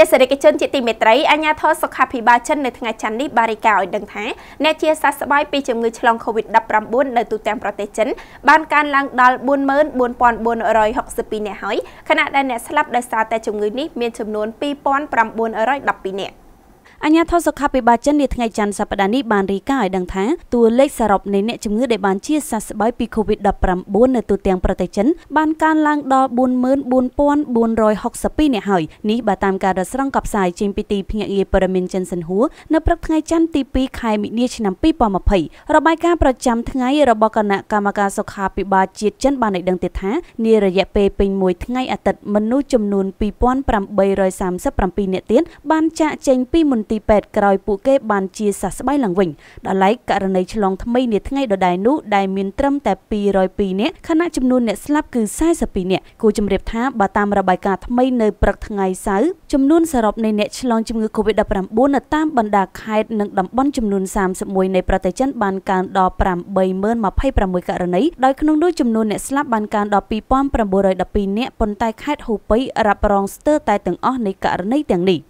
ទេសនិកជនជាទីមេត្រីអាជ្ញាធរសុខាភិបាលចិននៅថ្ងៃច័ន្ទនេះបានរាយការណ៍ឲ្យដឹងថាអ្នកជាសះស្បើយពីជំងឺឆ្លង COVID-19 នៅទូទាំងប្រទេសចិនបានកើនឡើងដល់44,462នាក់ហើយខណៈដែលអ្នកស្លាប់ដោយសារតែជំងឺនេះមានចំនួន2,912នាក់ អញ្ញាធរសុខាភិបាលចិននាថ្ងៃច័ន្ទសប្តាហ៍នេះបានរាយការណ៍ឲ្យដឹងថាតួលេខសរុបនៃអ្នកជំងឺដែលបានជាសះស្បើយពី COVID-19 នៅទូទាំងប្រទេសចិនបានកើនឡើងដល់44,462នាក់ហើយនេះបើតាមការរត់ស្រង់កផ្សាយចេញពីទីភ្នាក់ងារព័ត៌មានចិនសិនហួរនៅព្រឹកថ្ងៃច័ន្ទទី2ខែមិនិនាឆ្នាំ2020របាយការណ៍ប្រចាំថ្ងៃរបស់គណៈកម្មការសុខាភិបាលជាតិចិនបានឲ្យដឹងទៀតថានារយៈពេលពេញមួយថ្ងៃអាទិត្យមនុស្សចំនួន2837នាក់ទៀតបានចាកចេញពីមន្ទីរពេទ្យក្រោយពួកគេបានជាសះស្បើយឡើងវិញដល់ឡែកករណីឆ្លងថ្មីនាថ្ងៃដដែលនោះដែលមានត្រឹមតែ202នាក់ខណៈចំនួនអ្នកស្លាប់គឺ42នាក់គូជំរាបថាបើតាមរបាយការណ៍ថ្មីនៅព្រឹកថ្ងៃសៅរ៍ចំនួនសរុបនៃអ្នកឆ្លងជំងឺ Covid-19 នៅតាមបណ្ដាខេត្តនិងតំបន់ចំនួន31នៃប្រទេសចិនបានកើនដល់80026ករណីដោយក្នុងនោះចំនួនអ្នកស្លាប់បានកើនដល់2912នាក់ប៉ុន្តែខេត្តហូប៉ៃរ៉ាប់រងស្ទើរតែទាំងអស់នៃករណីទាំងនេះ